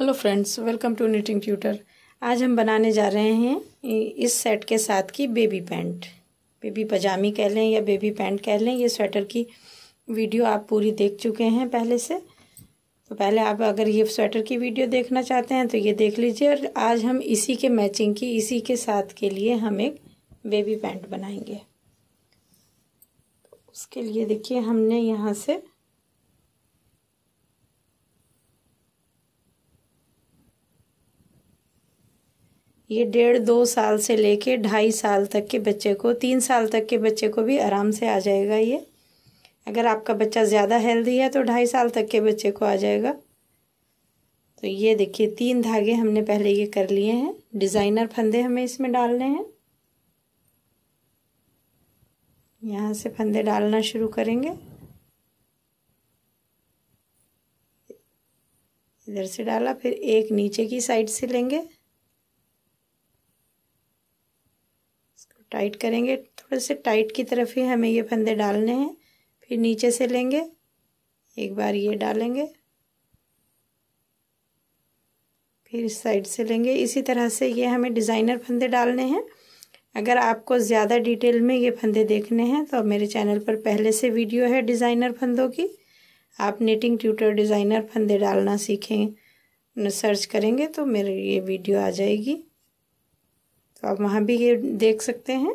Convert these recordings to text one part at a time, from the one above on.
Hello friends welcome to knitting tutor आज हम बनाने जा रहे हैं इस सेट के साथ की बेबी पैंट बेबी पजामी कह लें या बेबी पैंट कह लें, ये स्वेटर की वीडियो आप पूरी देख चुके हैं पहले से। तो पहले आप अगर ये स्वेटर की वीडियो देखना चाहते हैं तो ये देख लीजिए और आज हम इसी के मैचिंग की, इसी के साथ के लिए हम एक बेबी पैंट बनाएँगे। उसके लिए देखिए हमने यहाँ से ये डेढ़ दो साल से लेके ढाई साल तक के बच्चे को, तीन साल तक के बच्चे को भी आराम से आ जाएगा ये। अगर आपका बच्चा ज़्यादा हेल्दी है तो ढाई साल तक के बच्चे को आ जाएगा। तो ये देखिए, तीन धागे हमने पहले ये कर लिए हैं। डिज़ाइनर फंदे हमें इसमें डालने हैं। यहाँ से फंदे डालना शुरू करेंगे। इधर से डाला, फिर एक नीचे की साइड से लेंगे। टाइट करेंगे। थोड़े से टाइट की तरफ़ ही हमें ये फंदे डालने हैं। फिर नीचे से लेंगे। एक बार ये डालेंगे। फिर इस साइड से लेंगे। इसी तरह से ये हमें डिज़ाइनर फंदे डालने हैं। अगर आपको ज़्यादा डिटेल में ये फंदे देखने हैं तो मेरे चैनल पर पहले से वीडियो है डिज़ाइनर फंदों की। आप नेटिंग ट्यूटर डिज़ाइनर फंदे डालना सीखें, सर्च करेंगे तो मेरे ये वीडियो आ जाएगी। तो आप वहाँ भी ये देख सकते हैं।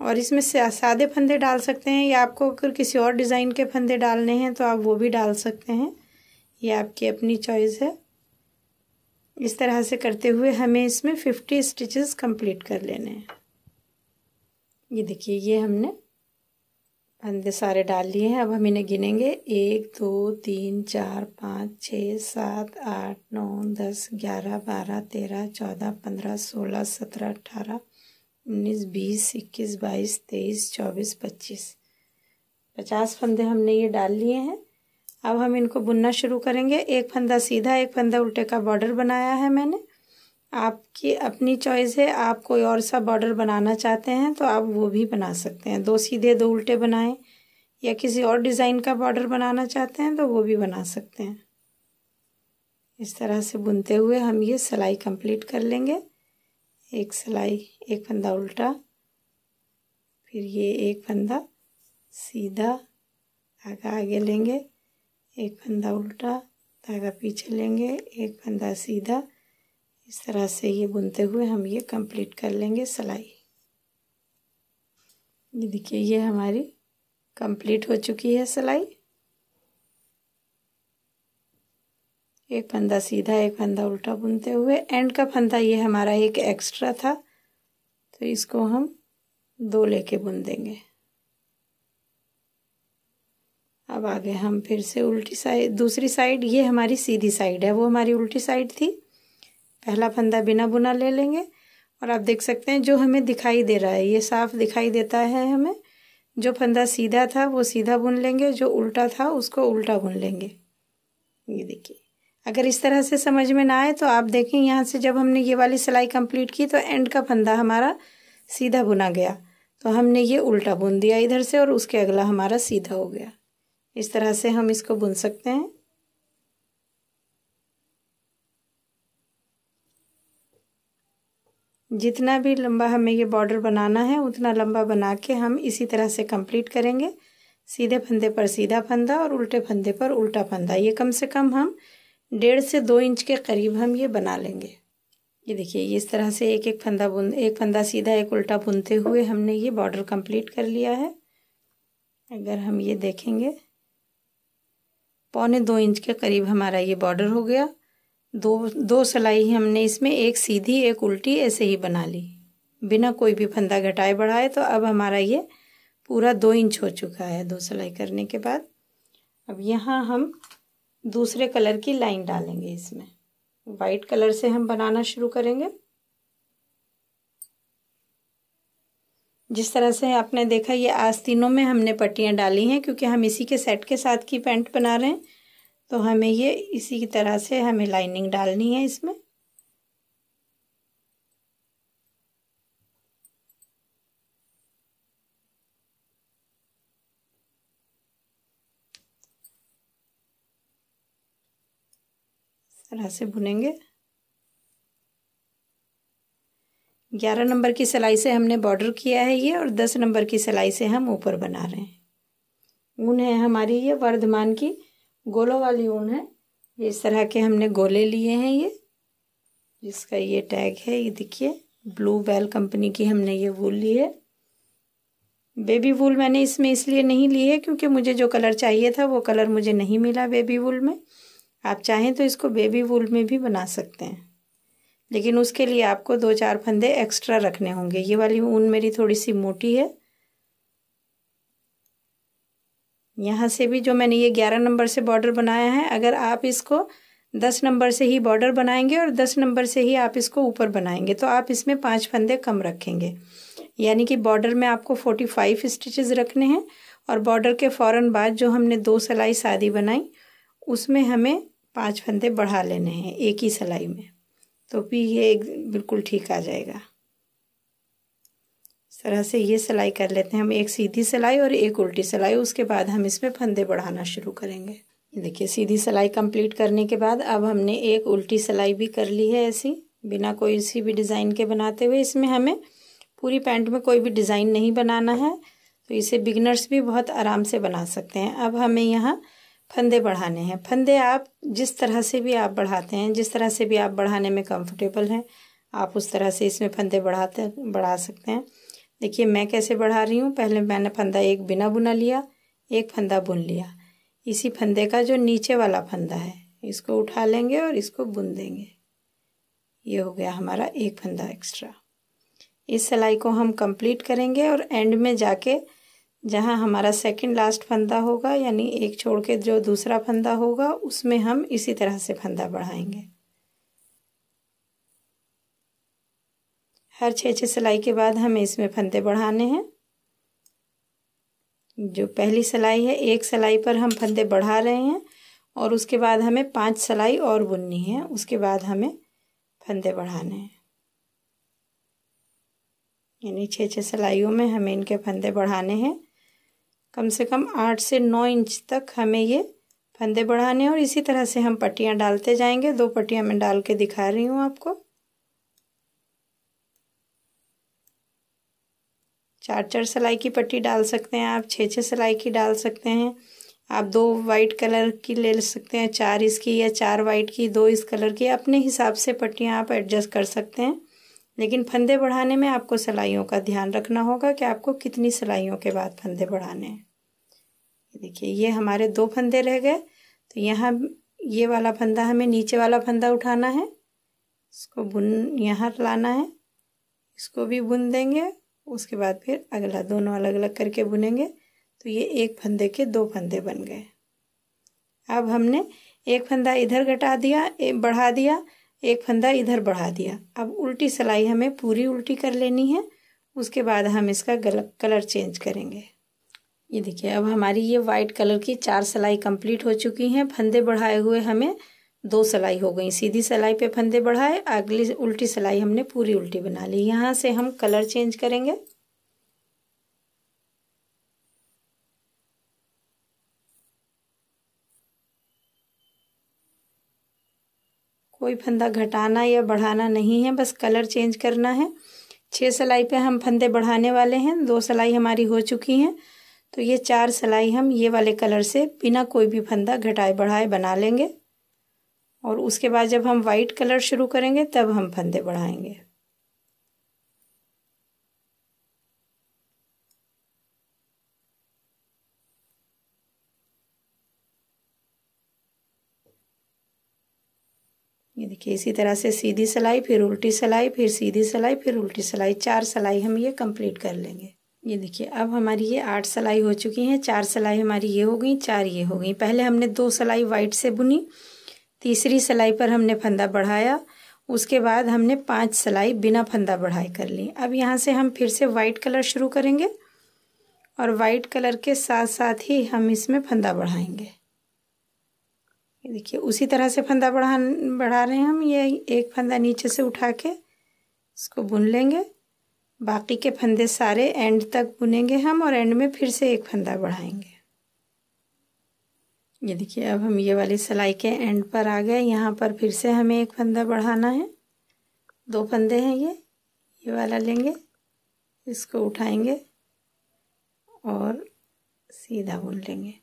और इसमें सादे फंदे डाल सकते हैं या आपको अगर किसी और डिज़ाइन के फंदे डालने हैं तो आप वो भी डाल सकते हैं। ये आपकी अपनी चॉइस है। इस तरह से करते हुए हमें इसमें फिफ्टी स्टिचेस कंप्लीट कर लेने हैं। ये देखिए, ये हमने फंदे सारे डाल लिए हैं, अब हम इन्हें गिनेंगे। एक, दो, तीन, चार, पाँच छः सात, आठ, नौ, दस, ग्यारह, बारह, तेरह, चौदह, पंद्रह, सोलह, सत्रह, अठारह, उन्नीस, बीस, इक्कीस, बाईस, तेईस, चौबीस, पच्चीस। पचास फंदे हमने ये डाल लिए हैं। अब हम इनको बुनना शुरू करेंगे। एक फंदा सीधा, एक फंदा उल्टे का बॉर्डर बनाया है मैंने। आपकी अपनी चॉइस है, आप कोई और सा बॉर्डर बनाना चाहते हैं तो आप वो भी बना सकते हैं। दो सीधे, दो उल्टे बनाएँ, या किसी और डिज़ाइन का बॉर्डर बनाना चाहते हैं तो वो भी बना सकते हैं। इस तरह से बुनते हुए हम ये सिलाई कंप्लीट कर लेंगे। एक सिलाई, एक फंदा उल्टा, फिर ये एक फंदा सीधा, धागा आगे लेंगे, एक फंदा उल्टा, धागा पीछे लेंगे, एक फंदा सीधा इस तरह से ये बुनते हुए हम ये कंप्लीट कर लेंगे सिलाई। ये देखिए, ये हमारी कंप्लीट हो चुकी है सिलाई। एक फंदा सीधा, एक फंदा उल्टा बुनते हुए। एंड का फंदा ये हमारा एक एक्स्ट्रा था तो इसको हम दो लेके बुन देंगे। अब आगे हम फिर से उल्टी साइड दूसरी साइड, ये हमारी सीधी साइड है, वो हमारी उल्टी साइड थी। पहला फंदा बिना बुना ले लेंगे। और आप देख सकते हैं, जो हमें दिखाई दे रहा है, ये साफ़ दिखाई देता है हमें। जो फंदा सीधा था, वो सीधा बुन लेंगे, जो उल्टा था, उसको उल्टा बुन लेंगे। ये देखिए, अगर इस तरह से समझ में ना आए तो आप देखें, यहाँ से जब हमने ये वाली सिलाई कंप्लीट की तो एंड का फंदा हमारा सीधा बुना गया। तो हमने ये उल्टा बुन दिया इधर से, और उसके अगला हमारा सीधा हो गया। इस तरह से हम इसको बुन सकते हैं। जितना भी लंबा हमें ये बॉर्डर बनाना है, उतना लंबा बना के हम इसी तरह से कंप्लीट करेंगे। सीधे फंदे पर सीधा फंदा और उल्टे फंदे पर उल्टा फंदा। ये कम से कम हम डेढ़ से दो इंच के करीब हम ये बना लेंगे। ये देखिए इस तरह से एक एक फंदा बुन, एक फंदा सीधा, एक उल्टा बुनते हुए हमने ये बॉर्डर कंप्लीट कर लिया है। अगर हम ये देखेंगे, पौने दो इंच के करीब हमारा ये बॉर्डर हो गया। दो दो सिलाई हमने इसमें, एक सीधी, एक उल्टी, ऐसे ही बना ली। बिना कोई भी फंदा घटाए बढ़ाए तो अब हमारा ये पूरा दो इंच हो चुका है, दो सिलाई करने के बाद। अब यहाँ हम दूसरे कलर की लाइन डालेंगे इसमें। वाइट कलर से हम बनाना शुरू करेंगे। जिस तरह से आपने देखा, ये आस्तीनों में हमने पट्टियाँ डाली हैं, क्योंकि हम इसी के सेट के साथ की पैंट बना रहे हैं। तो हमें ये इसी की तरह से हमें लाइनिंग डालनी है इसमें। तरह से बुनेंगे। ग्यारह नंबर की सिलाई से हमने बॉर्डर किया है ये और दस नंबर की सिलाई से हम ऊपर बना रहे हैं। ऊन है हमारी ये वर्धमान की। गोलों वाली ऊन है। इस तरह के हमने गोले लिए हैं ये, जिसका ये टैग है। ये देखिए, ब्लू बेल कंपनी की हमने ये वूल ली है। बेबी वूल मैंने इसमें इसलिए नहीं ली है क्योंकि मुझे जो कलर चाहिए था, वो कलर मुझे नहीं मिला बेबी वूल में। आप चाहें तो इसको बेबी वूल में भी बना सकते हैं। लेकिन उसके लिए आपको दो चार फंदे एक्स्ट्रा रखने होंगे। ये वाली ऊन मेरी थोड़ी सी मोटी है यहाँ से भी जो मैंने ये ग्यारह नंबर से बॉर्डर बनाया है, अगर आप इसको दस नंबर से ही बॉर्डर बनाएँगे और दस नंबर से ही आप इसको ऊपर बनाएँगे तो आप इसमें पाँच फंदे कम रखेंगे। यानी कि बॉर्डर में आपको फोर्टी फाइव स्टिचेज रखने हैं और बॉर्डर के फ़ौरन बाद जो हमने दो सिलाई शादी बनाई, उसमें हमें पाँच फंदे बढ़ा लेने हैं एक ही सिलाई में। तो भी ये बिल्कुल ठीक आ जाएगा। तरह से ये सिलाई कर लेते हैं। हम एक सीधी सिलाई और एक उल्टी सिलाई, उसके बाद हम इसमें फंदे बढ़ाना शुरू करेंगे। देखिए, सीधी सिलाई कंप्लीट करने के बाद अब हमने एक उल्टी सिलाई भी कर ली है ऐसी। बिना कोई सी भी डिज़ाइन के बनाते हुए इसमें हमें पूरी पैंट में कोई भी डिज़ाइन नहीं बनाना है तो इसे बिगनर्स भी बहुत आराम से बना सकते हैं। अब हमें यहाँ फंदे बढ़ाने हैं। फंदे आप जिस तरह से भी आप बढ़ाते हैं, जिस तरह से भी आप बढ़ाने में कंफर्टेबल हैं, आप उस तरह से इसमें फंदे बढ़ाते, बढ़ा सकते हैं। देखिए, मैं कैसे बढ़ा रही हूँ? पहले मैंने फंदा एक बिना बुना लिया, एक फंदा बुन लिया। इसी फंदे का जो नीचे वाला फंदा है, इसको उठा लेंगे और इसको बुन देंगे। ये हो गया हमारा एक फंदा एक्स्ट्रा इस सिलाई को हम कंप्लीट करेंगे और एंड में जाके जहाँ हमारा सेकंड लास्ट फंदा होगा, यानी एक छोड़ के जो दूसरा फंदा होगा, उसमें हम इसी तरह से फंदा बढ़ाएँगे। हर छः छः सिलाई के बाद हमें इसमें फंदे बढ़ाने हैं। जो पहली सिलाई है, एक सिलाई पर हम फंदे बढ़ा रहे हैं और उसके बाद हमें पाँच सिलाई और बुननी है। उसके बाद हमें फंदे बढ़ाने हैं। यानी छः छः सिलाइयों में हमें इनके फंदे बढ़ाने हैं। कम से कम आठ से नौ इंच तक हमें ये फंदे बढ़ाने हैं और इसी तरह से हम पट्टियाँ डालते जाएँगे। दो पट्टियाँ मैं डाल के दिखा रही हूँ आपको। चार चार सिलाई की पट्टी डाल सकते हैं आप छः छः सिलाई की डाल सकते हैं। आप दो वाइट कलर की ले सकते हैं, चार इसकी या चार वाइट की, दो इस कलर की। अपने हिसाब से पट्टियाँ आप एडजस्ट कर सकते हैं। लेकिन फंदे बढ़ाने में आपको सिलाइयों का ध्यान रखना होगा कि आपको कितनी सिलाइयों के बाद फंदे बढ़ाने हैं। देखिए, ये हमारे दो फंदे रह गए। तो यहाँ ये वाला फंदा हमें नीचे वाला फंदा उठाना है। इसको बुन, यहाँ लाना है। इसको भी बुन देंगे। उसके बाद फिर अगला दोनों अलग अलग करके बुनेंगे। तो ये एक फंदे के दो फंदे बन गए। अब हमने एक फंदा इधर घटा दिया बढ़ा दिया, एक फंदा इधर बढ़ा दिया। अब उल्टी सिलाई हमें पूरी उल्टी कर लेनी है, उसके बाद हम इसका गलत कलर चेंज करेंगे। ये देखिए, अब हमारी ये वाइट कलर की चार सिलाई कंप्लीट हो चुकी हैं। फंदे बढ़ाए हुए हमें दो सिलाई हो गई, सीधी सिलाई पे फंदे बढ़ाए, अगली उल्टी सिलाई हमने पूरी उल्टी बना ली। यहाँ से हम कलर चेंज करेंगे। कोई फंदा घटाना या बढ़ाना नहीं है, बस कलर चेंज करना है। छः सिलाई पे हम फंदे बढ़ाने वाले हैं, दो सिलाई हमारी हो चुकी हैं। तो ये चार सिलाई हम ये वाले कलर से बिना कोई भी फंदा घटाए बढ़ाए बना लेंगे। और उसके बाद जब हम वाइट कलर शुरू करेंगे, तब हम फंदे बढ़ाएँगे। ये देखिए, इसी तरह से सीधी सिलाई, फिर उल्टी सिलाई, फिर सीधी सिलाई, फिर उल्टी सिलाई, चार सिलाई हम ये कंप्लीट कर लेंगे। ये देखिए, अब हमारी ये आठ सिलाई हो चुकी हैं, चार सिलाई हमारी ये हो गई, चार ये हो गई। पहले हमने दो सिलाई वाइट से बुनी तीसरी सिलाई पर हमने फंदा बढ़ाया। उसके बाद हमने पाँच सिलाई बिना फंदा बढ़ाए कर ली। अब यहाँ से हम फिर से वाइट कलर शुरू करेंगे और वाइट कलर के साथ साथ ही हम इसमें फंदा बढ़ाएँगे। देखिए, उसी तरह से फंदा बढ़ा बढ़ा रहे हैं हम। ये एक फंदा नीचे से उठा के इसको बुन लेंगे। बाकी के फंदे सारे एंड तक बुनेंगे हम और एंड में फिर से एक फंदा बढ़ाएँगे। ये देखिए, अब हम ये वाली सिलाई के एंड पर आ गए। यहाँ पर फिर से हमें एक फंदा बढ़ाना है। दो फंदे हैं ये। ये वाला लेंगे। इसको उठाएँगे और सीधा बुन लेंगे।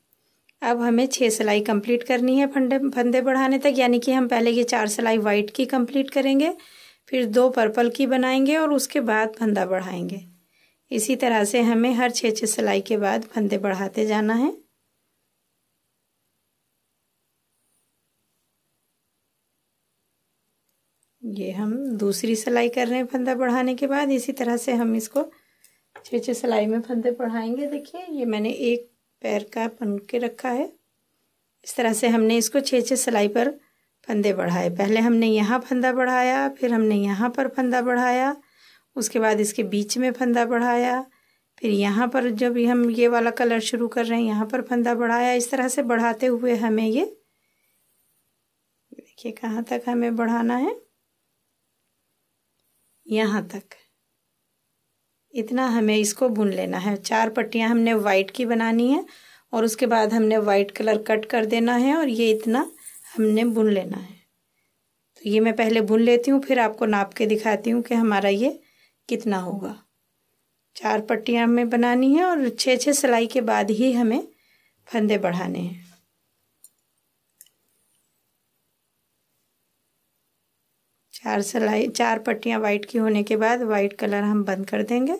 अब हमें छः सिलाई कंप्लीट करनी है फंदे फंदे बढ़ाने तक। यानी कि हम पहले ये चार सिलाई वाइट की कंप्लीट करेंगे, फिर दो पर्पल की बनाएँगे और उसके बाद फंदा बढ़ाएँगे। इसी तरह से हमें हर छः छः सिलाई के बाद फंदे बढ़ाते जाना है। ये हम दूसरी सिलाई कर रहे हैं फंदा बढ़ाने के बाद। इसी तरह से हम इसको छः छः सिलाई में फंदे बढ़ाएँगे। देखिए, ये मैंने एक पैर का पन के रखा है। इस तरह से हमने इसको छः छः सिलाई पर फंदे बढ़ाए। पहले हमने यहाँ फंदा बढ़ाया, फिर हमने यहाँ पर फंदा बढ़ाया, उसके बाद इसके बीच में फंदा बढ़ाया, फिर यहाँ पर जब हम ये वाला कलर शुरू कर रहे हैं, यहाँ पर फंदा बढ़ाया। इस तरह से बढ़ाते हुए हमें ये, देखिए कहाँ तक हमें बढ़ाना है। यहाँ तक। इतना हमें इसको बुन लेना है। चार पट्टियाँ हमने वाइट की बनानी है और उसके बाद हमने वाइट कलर कट कर देना है और ये इतना हमने बुन लेना है। तो ये मैं पहले बुन लेती हूँ, फिर आपको नाप के दिखाती हूँ कि हमारा ये कितना होगा। चार पट्टियाँ हमें बनानी है और छः छः सिलाई के बाद ही हमें फंदे बढ़ाने हैं। चार सिलाई, चार पट्टियाँ वाइट की होने के बाद वाइट कलर हम बंद कर देंगे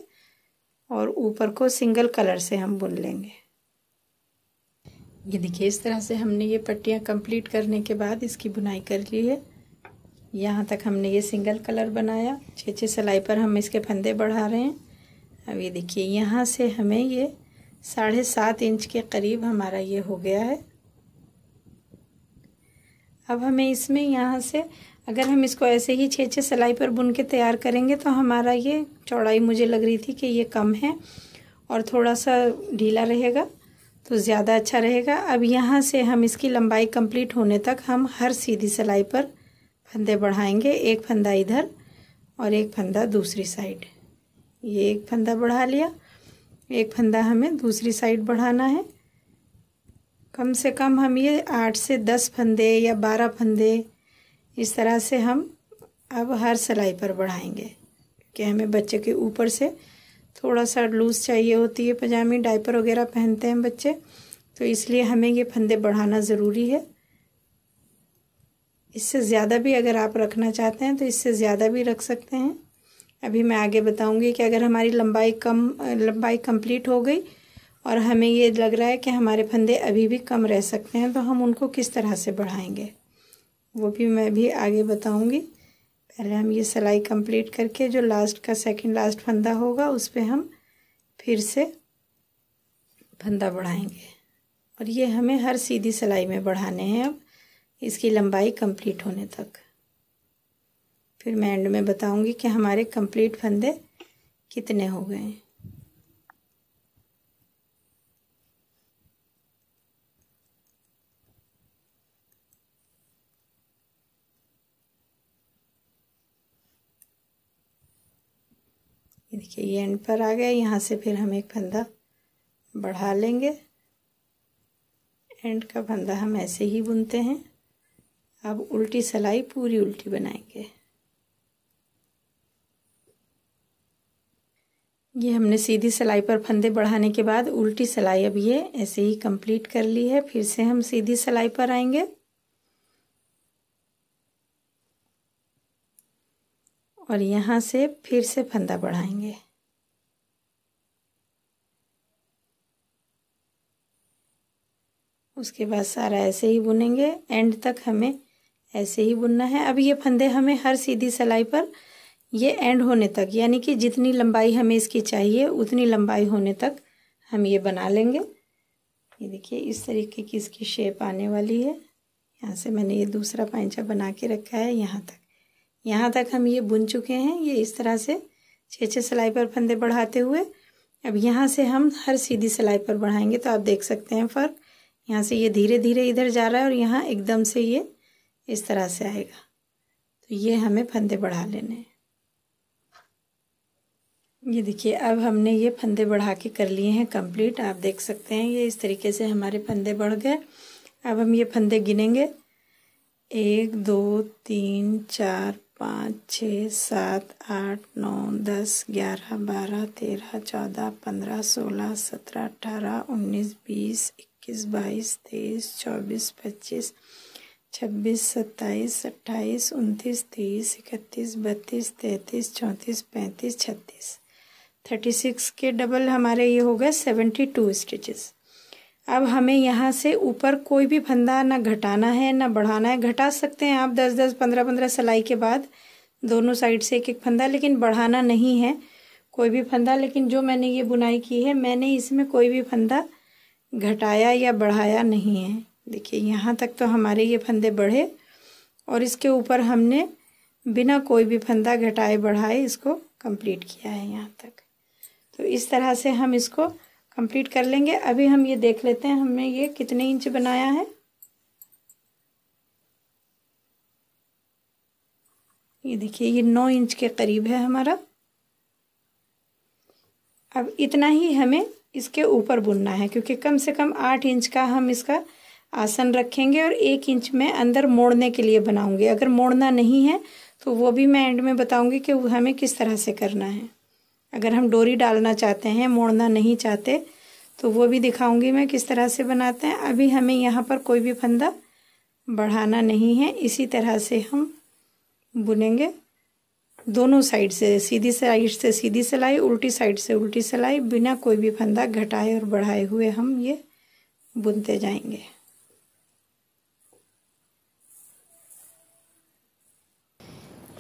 और ऊपर को सिंगल कलर से हम बुन लेंगे। ये देखिए, इस तरह से हमने ये पट्टियाँ कंप्लीट करने के बाद इसकी बुनाई कर ली है। यहाँ तक हमने ये सिंगल कलर बनाया। छः छः सिलाई पर हम इसके फंदे बढ़ा रहे हैं। अब ये देखिए, यहाँ से हमें ये साढ़े सात इंच के करीब हमारा ये हो गया है। अब हमें इसमें यहाँ से अगर हम इसको ऐसे ही छः छः सिलाई पर बुन के तैयार करेंगे तो हमारा ये चौड़ाई मुझे लग रही थी कि ये कम है और थोड़ा सा ढीला रहेगा तो ज़्यादा अच्छा रहेगा। अब यहाँ से हम इसकी लंबाई कंप्लीट होने तक हम हर सीधी सिलाई पर फंदे बढ़ाएँगे, एक फंदा इधर और एक फंदा दूसरी साइड। ये एक फंदा बढ़ा लिया, एक फंदा हमें दूसरी साइड बढ़ाना है। कम से कम हम ये आठ से दस फंदे या बारह फंदे इस तरह से हम अब हर सिलाई पर बढ़ाएँगे, कि हमें बच्चे के ऊपर से थोड़ा सा लूज़ चाहिए होती है, पजामी, डायपर वगैरह पहनते हैं बच्चे तो इसलिए हमें ये फंदे बढ़ाना ज़रूरी है। इससे ज़्यादा भी अगर आप रखना चाहते हैं तो इससे ज़्यादा भी रख सकते हैं। अभी मैं आगे बताऊँगी कि अगर हमारी लंबाई कम, लंबाई कंप्लीट हो गई और हमें ये लग रहा है कि हमारे फंदे अभी भी कम रह सकते हैं तो हम उनको किस तरह से बढ़ाएँगे। वो भी मैं भी आगे बताऊँगी। पहले हम ये सिलाई कंप्लीट करके जो लास्ट का सेकंड लास्ट फंदा होगा, उस पर हम फिर से फंदा बढ़ाएँगे। और ये हमें हर सीधी सिलाई में बढ़ाने हैं अब। इसकी लंबाई कंप्लीट होने तक। फिर मैं एंड में बताऊँगी कि हमारे कंप्लीट फंदे कितने हो गए हैं। देखिए, ये एंड पर आ गया। यहाँ से फिर हम एक फंदा बढ़ा लेंगे। एंड का फंदा हम ऐसे ही बुनते हैं। अब उल्टी सिलाई पूरी उल्टी बनाएँगे। ये हमने सीधी सिलाई पर फंदे बढ़ाने के बाद उल्टी सिलाई अब ये ऐसे ही कंप्लीट कर ली है। फिर से हम सीधी सिलाई पर आएँगे। और यहाँ से फिर से फंदा बढ़ाएँगे। उसके बाद सारा ऐसे ही बुनेंगे। एंड तक हमें ऐसे ही बुनना है। अब ये फंदे हमें हर सीधी सिलाई पर ये एंड होने तक, यानी कि जितनी लंबाई हमें इसकी चाहिए, उतनी लंबाई होने तक हम ये बना लेंगे। ये देखिए, इस तरीके की इसकी शेप आने वाली है। यहाँ से मैंने ये दूसरा पैंचा बना के रखा है, यहाँ तक। यहाँ तक हम ये बुन चुके हैं, ये इस तरह से छः छः सिलाई पर फंदे बढ़ाते हुए। अब यहाँ से हम हर सीधी सिलाई पर बढ़ाएँगे तो आप देख सकते हैं फ़र्क। यहाँ से ये धीरे धीरे इधर जा रहा है और यहाँ एकदम से ये इस तरह से आएगा। तो ये हमें फंदे बढ़ा लेने हैं। ये देखिए, अब हमने ये फंदे बढ़ा के कर लिए हैं कंप्लीट। आप देख सकते हैं, ये इस तरीके से हमारे फंदे बढ़ गए। अब हम ये फंदे गिनेंगे। एक, दो, तीन, चार पाँच, छः, सात, आठ, नौ, दस, ग्यारह, बारह, तेरह, चौदह, पंद्रह, सोलह, सत्रह, अठारह, उन्नीस, बीस, इक्कीस, बाईस, तेईस, चौबीस, पच्चीस, छब्बीस, सत्ताईस, अट्ठाईस, उनतीस, तीस, इकतीस, बत्तीस, तैंतीस, चौंतीस, पैंतीस, छत्तीस। थर्टी सिक्स के डबल हमारे ये हो गए, सेवेंटी टू स्टिचेस। अब हमें यहाँ से ऊपर कोई भी फंदा ना घटाना है, ना बढ़ाना है। घटा सकते हैं आप दस दस, पंद्रह पंद्रह सिलाई के बाद। दोनों साइड से एक एक फंदा, लेकिन बढ़ाना नहीं है कोई भी फंदा। लेकिन जो मैंने ये बुनाई की है, मैंने इसमें कोई भी फंदा घटाया या बढ़ाया नहीं है। देखिए, यहाँ तक तो हमारे ये फंदे बढ़े और इसके ऊपर हमने बिना कोई भी फंदा घटाए, बढ़ाए, इसको कंप्लीट किया है यहाँ तक। तो इस तरह से हम इसको कंप्लीट कर लेंगे। अभी हम ये देख लेते हैं, हमने ये कितने इंच बनाया है। ये देखिए, ये नौ इंच के करीब है हमारा। अब इतना ही हमें इसके ऊपर बुनना है, क्योंकि कम से कम आठ इंच का हम इसका आसन रखेंगे और एक इंच में अंदर मोड़ने के लिए बनाऊँगी। अगर मोड़ना नहीं है तो वो भी मैं एंड में बताऊँगी कि हमें किस तरह से करना है। अगर हम डोरी डालना चाहते हैं, मोड़ना नहीं चाहते तो वो भी दिखाऊँगी मैं किस तरह से बनाते हैं। अभी हमें यहाँ पर कोई भी फंदा बढ़ाना नहीं है। इसी तरह से हम बुनेंगे। दोनों साइड से, सीधी साइड से सीधी सिलाई, उल्टी साइड से उल्टी सिलाई, बिना कोई भी फंदा घटाए और बढ़ाए हुए हम ये बुनते जाएँगे।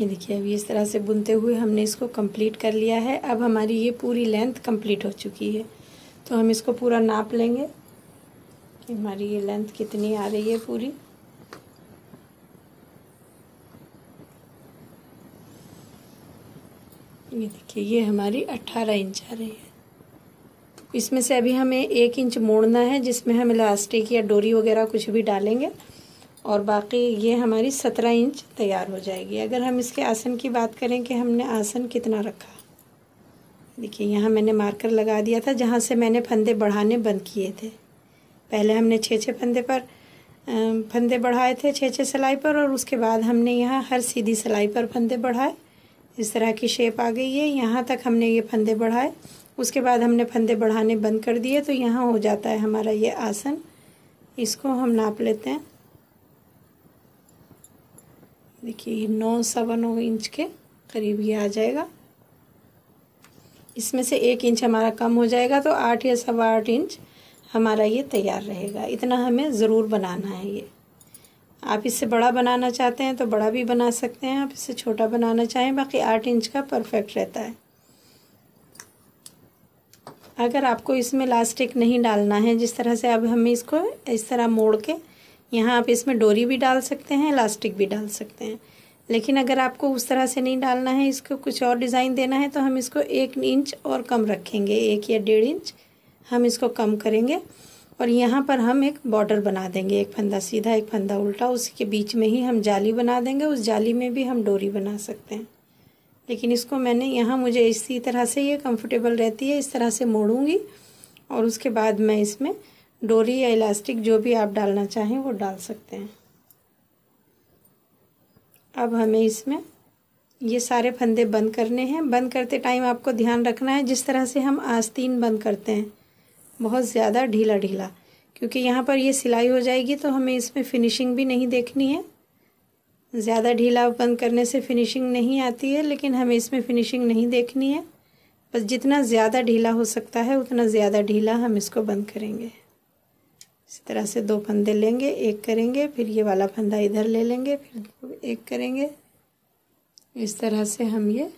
ये देखिए, अभी इस तरह से बुनते हुए हमने इसको कंप्लीट कर लिया है। अब हमारी ये पूरी लेंथ कंप्लीट हो चुकी है। तो हम इसको पूरा नाप लेंगे। कि हमारी ये लेंथ कितनी आ रही है पूरी? ये देखिए, ये हमारी अट्ठारह इंच आ रही है। इसमें से अभी हमें एक इंच मोड़ना है, जिसमें हम इलास्टिक या डोरी वगैरह कुछ भी डालेंगे। और बाकी ये हमारी सत्रह इंच तैयार हो जाएगी। अगर हम इसके आसन की बात करें कि हमने आसन कितना रखा, देखिए यहाँ मैंने मार्कर लगा दिया था जहाँ से मैंने फंदे बढ़ाने बंद किए थे। पहले हमने छः छः फंदे पर फंदे बढ़ाए थे छः छः सिलाई पर और उसके बाद हमने यहाँ हर सीधी सिलाई पर फंदे बढ़ाए। इस तरह की शेप आ गई है। यहाँ तक हमने ये फंदे बढ़ाए। उसके बाद हमने फंदे बढ़ाने बंद कर दिए। तो यहाँ हो जाता है हमारा ये आसन। इसको हम नाप लेते हैं। देखिए नौ सवा नौ इंच के करीब ये आ जाएगा। इसमें से एक इंच हमारा कम हो जाएगा तो आठ या सवा आठ इंच हमारा ये तैयार रहेगा। इतना हमें ज़रूर बनाना है ये। आप इससे बड़ा बनाना चाहते हैं तो बड़ा भी बना सकते हैं, आप इससे छोटा बनाना चाहें, बाकी आठ इंच का परफेक्ट रहता है। अगर आपको इसमें लास्टिक नहीं डालना है, जिस तरह से अब हमें इसको इस तरह मोड़ के यहाँ आप इसमें डोरी भी डाल सकते हैं, इलास्टिक भी डाल सकते हैं। लेकिन अगर आपको उस तरह से नहीं डालना है, इसको कुछ और डिज़ाइन देना है तो हम इसको एक इंच और कम रखेंगे, एक या डेढ़ इंच। हम इसको कम करेंगे और यहाँ पर हम एक बॉर्डर बना देंगे, एक फंदा सीधा, एक फंदा उल्टा। उसी के बीच में ही हम जाली बना देंगे, उस जाली में भी हम डोरी बना सकते हैं। लेकिन इसको मैंने यहाँ मुझे इसी तरह से, ये कंफर्टेबल रहती है, इस तरह से मोड़ूँगी और उसके बाद मैं इसमें डोरी या इलास्टिक जो भी आप डालना चाहें वो डाल सकते हैं। अब हमें इसमें ये सारे फंदे बंद करने हैं। बंद करते टाइम आपको ध्यान रखना है, जिस तरह से हम आस्तीन बंद करते हैं, बहुत ज़्यादा ढीला ढीला क्योंकि यहाँ पर ये सिलाई हो जाएगी तो हमें इसमें फिनिशिंग भी नहीं देखनी है। ज़्यादा ढीला बंद करने से फिनिशिंग नहीं आती है, लेकिन हमें इसमें फिनिशिंग नहीं देखनी है। बस जितना ज़्यादा ढीला हो सकता है, उतना ज़्यादा ढीला हम इसको बंद करेंगे। इस तरह से दो फंदे लेंगे, एक करेंगे, फिर ये वाला फंदा इधर ले लेंगे, फिर एक करेंगे। इस तरह से हम ये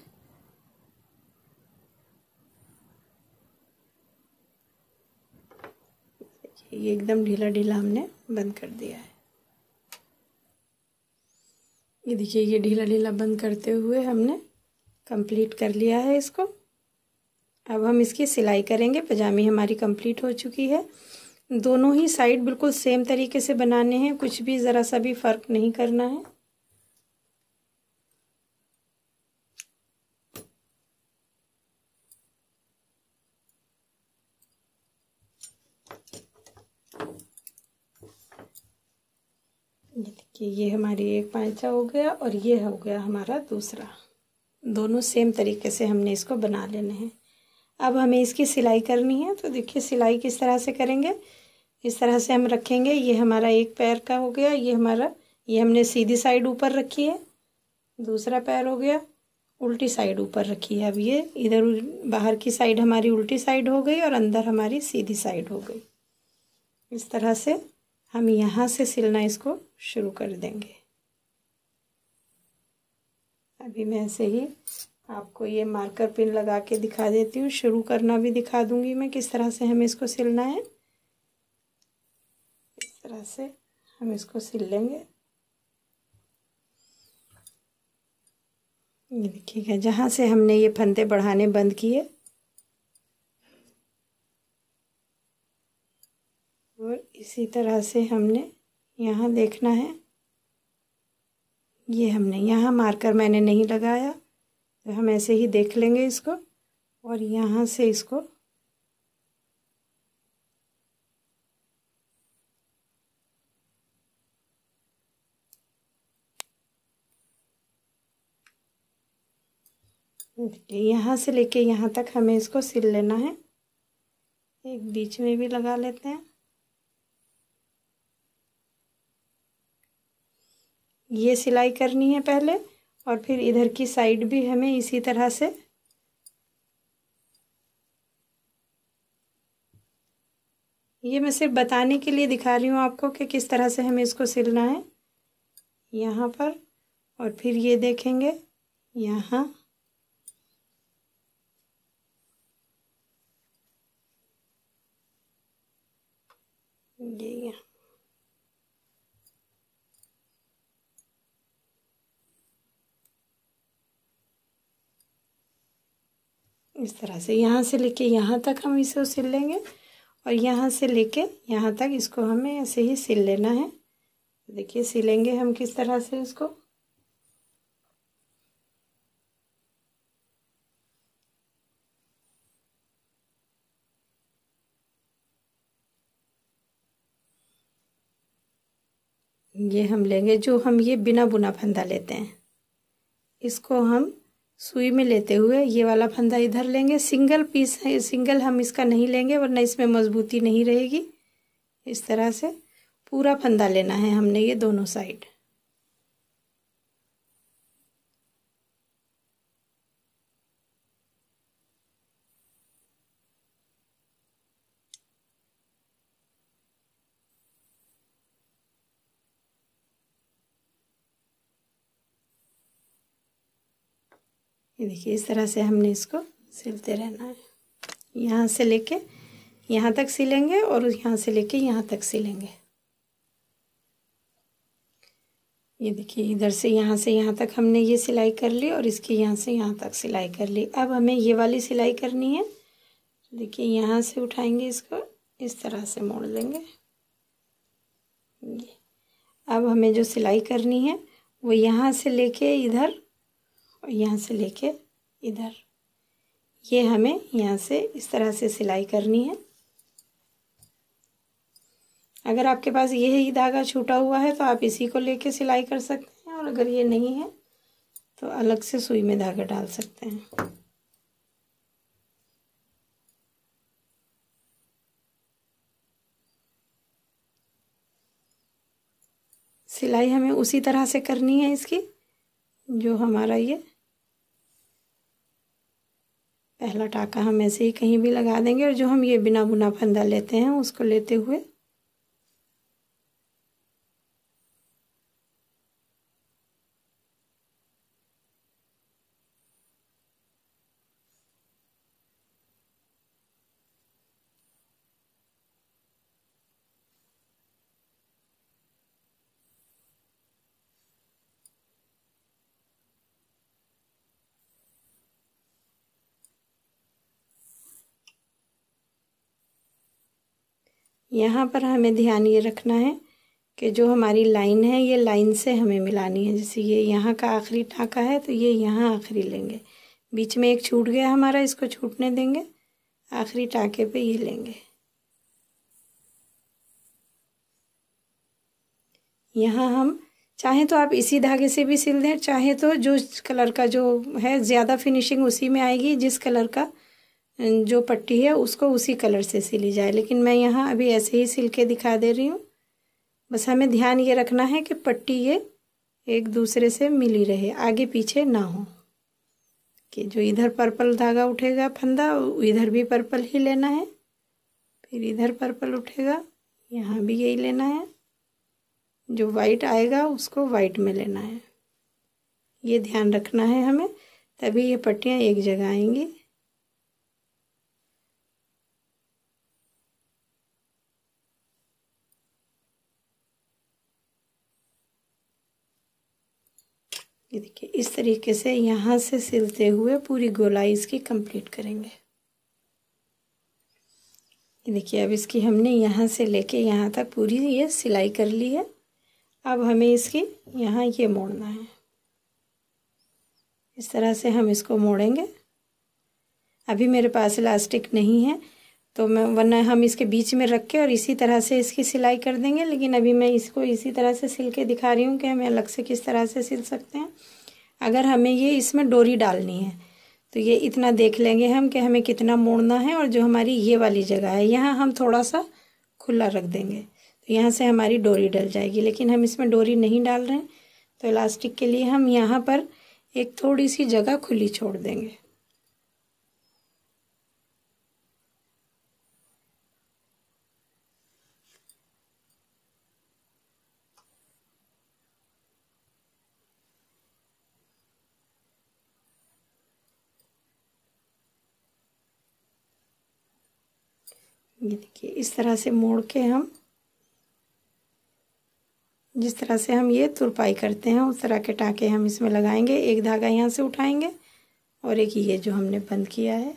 ये एकदम ढीला ढीला हमने बंद कर दिया है। ये देखिए, ये ढीला ढीला बंद करते हुए हमने कंप्लीट कर लिया है इसको। अब हम इसकी सिलाई करेंगे, पजामी हमारी कंप्लीट हो चुकी है। दोनों ही साइड बिल्कुल सेम तरीके से बनाने हैं, कुछ भी ज़रा सा भी फ़र्क नहीं करना है। कि ये हमारी एक पाँचा हो गया और ये हो गया हमारा दूसरा। दोनों सेम तरीके से हमने इसको बना लेने हैं। अब हमें इसकी सिलाई करनी है तो देखिए सिलाई किस तरह से करेंगे? इस तरह से हम रखेंगे। ये हमारा एक पैर का हो गया, ये हमारा, ये हमने सीधी साइड ऊपर रखी है, दूसरा पैर हो गया, उल्टी साइड ऊपर रखी है। अब ये इधर बाहर की साइड हमारी उल्टी साइड हो गई और अंदर हमारी सीधी साइड हो गई। इस तरह से हम यहाँ से सिलना इसको शुरू कर देंगे। अभी मैं ऐसे ही आपको ये मार्कर पिन लगा के दिखा देती हूँ। शुरू करना भी दिखा दूँगी मैं किस तरह से हमें इसको सिलना है। तरह से हम इसको सिल लेंगे। ये देखिएगा, जहाँ से हमने ये फंदे बढ़ाने बंद किए, और इसी तरह से हमने यहाँ देखना है। ये हमने यहाँ मार्कर मैंने नहीं लगाया तो हम ऐसे ही देख लेंगे इसको, और यहाँ से इसको यहाँ से लेके यहाँ तक हमें इसको सिल लेना है। एक बीच में भी लगा लेते हैं। ये सिलाई करनी है पहले और फिर इधर की साइड भी हमें इसी तरह से ये मैं सिर्फ़ बताने के लिए दिखा रही हूँ आपको कि किस तरह से हमें इसको सिलना है। यहाँ पर और फिर ये देखेंगे। यहाँ। ये इस तरह से यहाँ से लेके यहाँ तक हम इसे सिल लेंगे और यहाँ से लेके यहाँ तक इसको हमें ऐसे ही सिल लेना है। देखिए, सिलेंगे हम किस तरह से इसको? ये हम लेंगे, जो हम ये बिना बुना फंदा लेते हैं। इसको हम सुई में लेते हुए ये वाला फंदा इधर लेंगे। सिंगल पीस है, सिंगल हम इसका नहीं लेंगे, वरना इसमें मजबूती नहीं रहेगी। इस तरह से पूरा फंदा लेना है हमने ये दोनों साइड। देखिए, इस तरह से हमने इसको सिलते रहना है। यहाँ से लेके यहाँ तक सिलेंगे और यहाँ से लेके यहाँ तक सिलेंगे। ये देखिए, इधर से यहाँ से यहाँ तक हमने ये सिलाई कर ली और इसकी यहाँ से यहाँ तक सिलाई कर ली। अब हमें ये वाली सिलाई करनी है। देखिए, यहाँ से उठाएँगे इसको, इस तरह से मोड़ देंगे। अब हमें जो सिलाई करनी है, वो यहाँ से लेके इधर और यहाँ से लेके इधर। ये हमें यहाँ से इस तरह से सिलाई करनी है। अगर आपके पास ये ही धागा छूटा हुआ है तो आप इसी को लेके सिलाई कर सकते हैं, और अगर ये नहीं है तो अलग से सुई में धागा डाल सकते हैं। सिलाई हमें उसी तरह से करनी है इसकी, जो हमारा ये पहला टाका हम ऐसे ही कहीं भी लगा देंगे और जो हम ये बिना बुना फंदा लेते हैं उसको लेते हुए यहाँ पर हमें ध्यान ये रखना है कि जो हमारी लाइन है, ये लाइन से हमें मिलानी है। जैसे ये यहाँ का आखिरी टाका है तो ये यहाँ आखिरी लेंगे। बीच में एक छूट गया हमारा, इसको छूटने देंगे। आखिरी टाके पे ये लेंगे। यहाँ हम, चाहे तो आप इसी धागे से भी सिल दें, चाहे तो जो कलर का जो है, ज़्यादा फिनिशिंग उसी में आएगी, जिस कलर का जो पट्टी है, उसको उसी कलर से सिली जाए। लेकिन मैं यहाँ अभी ऐसे ही सिल के दिखा दे रही हूँ। बस हमें ध्यान ये रखना है कि पट्टी ये एक दूसरे से मिली रहे, आगे पीछे ना हो। कि जो इधर पर्पल धागा उठेगा फंदा, इधर भी पर्पल ही लेना है। फिर इधर पर्पल उठेगा, यहाँ भी यही लेना है। जो वाइट आएगा, उसको वाइट में लेना है। ये ध्यान रखना है हमें, तभी ये पट्टियाँ एक जगह आएँगी। ये देखिए, इस तरीके से यहाँ से सिलते हुए पूरी गोलाई इसकी कंप्लीट करेंगे। ये देखिए, अब इसकी हमने यहाँ से लेके यहाँ तक पूरी ये सिलाई कर ली है। अब हमें इसकी यहाँ ये मोड़ना है। इस तरह से हम इसको मोड़ेंगे। अभी मेरे पास इलास्टिक नहीं है। तो मैं, वरना हम इसके बीच में रख के और इसी तरह से इसकी सिलाई कर देंगे। लेकिन अभी मैं इसको इसी तरह से सिल के दिखा रही हूँ कि हमें अलग से किस तरह से सिल सकते हैं। अगर हमें ये इसमें डोरी डालनी है तो ये इतना देख लेंगे हम कि हमें कितना मोड़ना है और जो हमारी ये वाली जगह है, यहाँ हम थोड़ा सा खुला रख देंगे। तो यहाँ से हमारी डोरी डल जाएगी। लेकिन हम इसमें डोरी नहीं डाल रहे हैं तो इलास्टिक के लिए हम यहाँ पर एक थोड़ी सी जगह खुली छोड़ देंगे। ये देखिए, इस तरह से मोड़ के हम, जिस तरह से हम ये तुरपाई करते हैं, उस तरह के टाँके हम इसमें लगाएँगे। एक धागा यहाँ से उठाएँगे और एक ये जो हमने बंद किया है।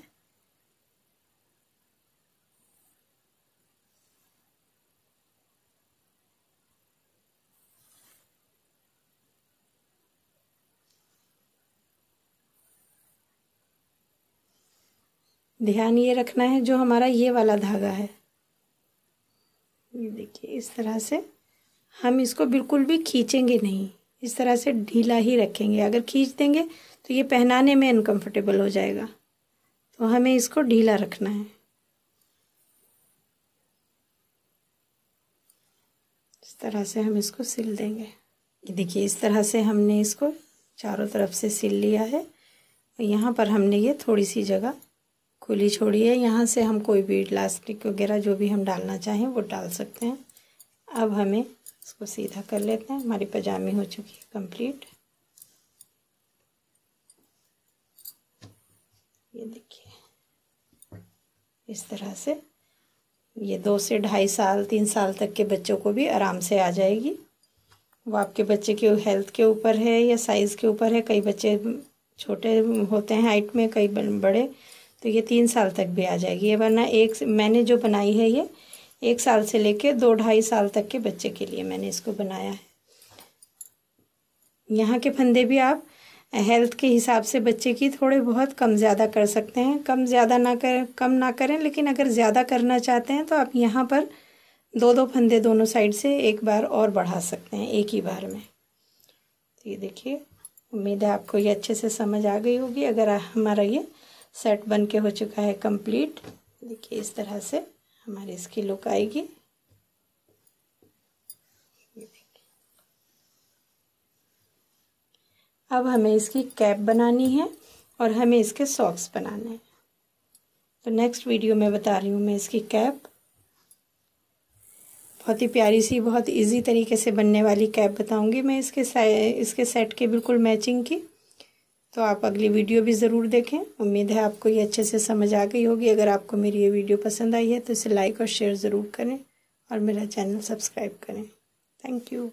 ध्यान ये रखना है, जो हमारा ये वाला धागा है। ये देखिए, इस तरह से हम इसको बिल्कुल भी खींचेंगे नहीं। इस तरह से ढीला ही रखेंगे। अगर खींच देंगे तो ये पहनाने में अनकम्फर्टेबल हो जाएगा। तो हमें इसको ढीला रखना है। इस तरह से हम इसको सिल देंगे। ये देखिए, इस तरह से हमने इसको चारों तरफ़ से सिल लिया है। और यहाँ पर हमने ये थोड़ी सी जगह खुली छोड़ी है। यहाँ से हम कोई भी इलास्टिक वगैरह जो भी हम डालना चाहें, वो डाल सकते हैं। अब हमें इसको सीधा कर लेते हैं। हमारी पजामी हो चुकी है कंप्लीट। ये देखिए, इस तरह से। ये दो से ढाई साल, तीन साल तक के बच्चों को भी आराम से आ जाएगी। वो आपके बच्चे के हेल्थ के ऊपर है या साइज़ के ऊपर है। कई बच्चे छोटे होते हैं हाइट में, कई बड़े। तो ये तीन साल तक भी आ जाएगी। ये वरना एक मैंने जो बनाई है ये, एक साल से लेके दो ढाई साल तक के बच्चे के लिए मैंने इसको बनाया है। यहाँ के फंदे भी आप हेल्थ के हिसाब से बच्चे की थोड़े बहुत कम ज़्यादा कर सकते हैं। कम ज़्यादा ना कर कम ना करें, लेकिन अगर ज़्यादा करना चाहते हैं तो आप यहाँ पर दो दो फंदे दोनों साइड से एक बार और बढ़ा सकते हैं, एक ही बार में। तो ये देखिए, उम्मीद है आपको ये अच्छे से समझ आ गई होगी। अगर हमारा ये सेट बन के हो चुका है कंप्लीट। देखिए, इस तरह से हमारी इसकी लुक आएगी। अब हमें इसकी कैप बनानी है और हमें इसके सॉक्स बनाने हैं। तो नेक्स्ट वीडियो में बता रही हूँ मैं इसकी कैप। बहुत ही प्यारी सी, बहुत इजी तरीके से बनने वाली कैप बताऊँगी मैं इसके इसके सेट के बिल्कुल मैचिंग की। तो आप अगली वीडियो भी ज़रूर देखें। उम्मीद है आपको ये अच्छे से समझ आ गई होगी। अगर आपको मेरी ये वीडियो पसंद आई है तो इसे लाइक और शेयर ज़रूर करें और मेरा चैनल सब्सक्राइब करें। Thank you